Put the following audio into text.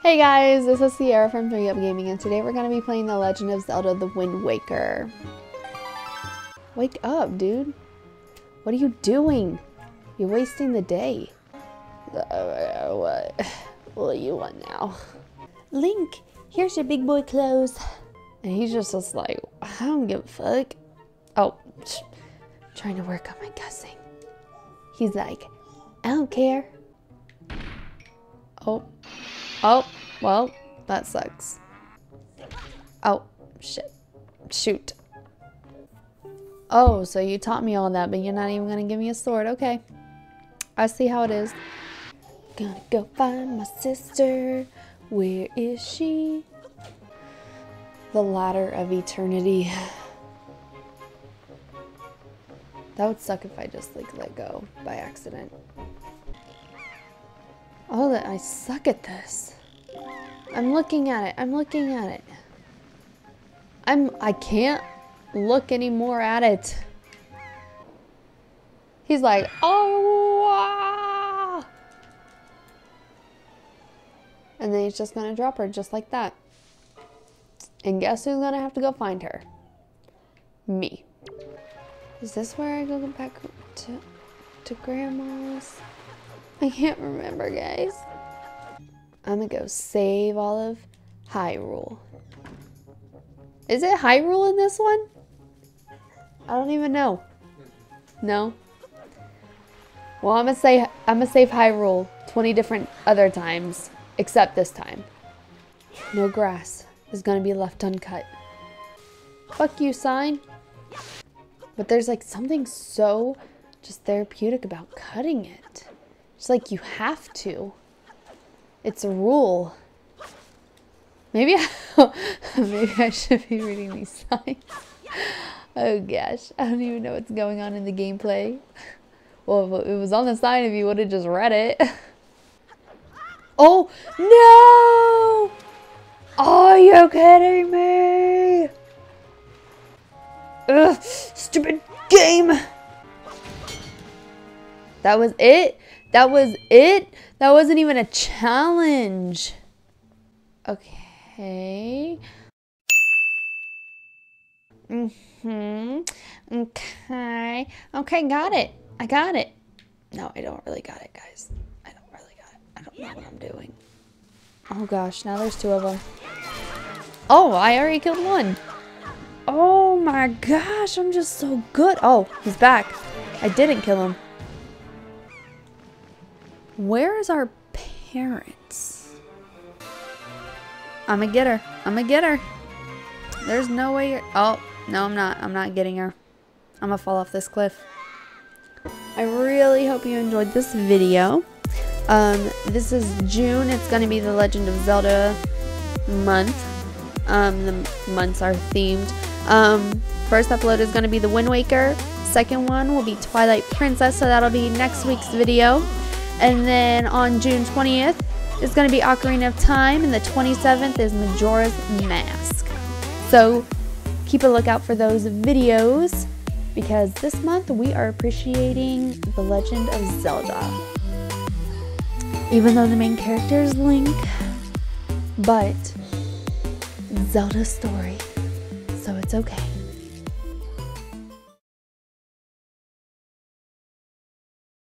Hey guys, this is Sierra from 3 Up Gaming and today we're going to be playing The Legend of Zelda The Wind Waker. Wake up, dude. What are you doing? You're wasting the day. Uh, what? What do you want now? Link, here's your big boy clothes. And he's just, just like, I don't give a fuck. Oh, trying to work on my cussing. He's like, I don't care. Oh. Oh, well, that sucks. Oh, shit. Shoot. Oh, so you taught me all that, but you're not even gonna give me a sword. Okay. I see how it is. Gonna go find my sister. Where is she? The ladder of eternity. That would suck if I just like let go by accident. Oh, that I suck at this. I'm looking at it. I'm looking at it. I'm I can't look anymore at it. He's like, "Oh!" ah." And then he's just to drop her just like that. And guess who's to have to go find her? Me. Is this where I go back to to grandma's? I can't remember, guys. I'm gonna go save all of Hyrule. Is it Hyrule in this one? I don't even know. No. Well, I'm gonna say I'm gonna save Hyrule 20 different other times, except this time. No grass is gonna be left uncut. Fuck you, sign. But there's like something so just therapeutic about cutting it. It's like you have to. It's a rule. Maybe I, maybe I should be reading these signs. Oh gosh, I don't even know what's going on in the gameplay. Well, if it was on the sign, if you would have just read it. Oh, no! Are you kidding me? Ugh, stupid game! That was it? That was it? That wasn't even a challenge. Okay. Mm-hmm. Okay. Okay, got it. I got it. No, I don't really got it, guys. I don't really got it. I don't know what I'm doing. Oh gosh, now there's two of them. Oh, I already killed one. Oh my gosh, I'm just so good. Oh, he's back. I didn't kill him. Where is our parents? I'm a get her. I'm a get her. There's no way Oh, no, I'm not. I'm not getting her. I'm gonna fall off this cliff. I really hope you enjoyed this video. Um, this is June. It's to be the Legend of Zelda month. Um, the months are themed. Um, first upload is to be the Wind Waker. Second one will be Twilight Princess, so that'll be next week's video. And then on June 20th is going to be Ocarina of Time, and the 27th is Majora's Mask. So keep a lookout for those videos because this month we are appreciating The Legend of Zelda. Even though the main character is Link, but Zelda's story, so it's okay.